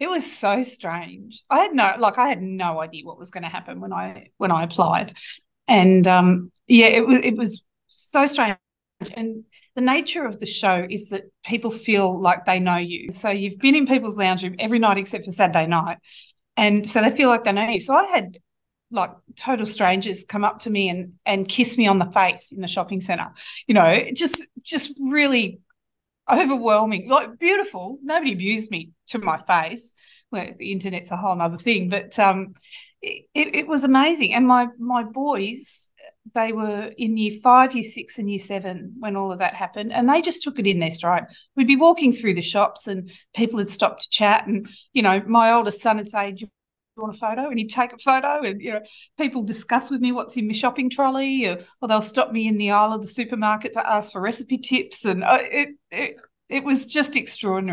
It was so strange. I had no like I had no idea what was going to happen when I when I applied, and um, yeah, it was it was so strange. And the nature of the show is that people feel like they know you. So you've been in people's lounge room every night except for Saturday night, and so they feel like they know you. So I had like total strangers come up to me and and kiss me on the face in the shopping center. You know, just just really overwhelming, like beautiful. Nobody abused me to my face. Well, the internet's a whole other thing, but um, it, it, was amazing. And my my boys, they were in year five, year six, and year seven when all of that happened, and they just took it in their stride. We'd be walking through the shops, and people had stopped to chat, and you know, my oldest son would say, want a photo? And he'd take a photo and you know people discuss with me what's in my shopping trolley or, or they'll stop me in the aisle of the supermarket to ask for recipe tips. And uh, it, it it was just extraordinary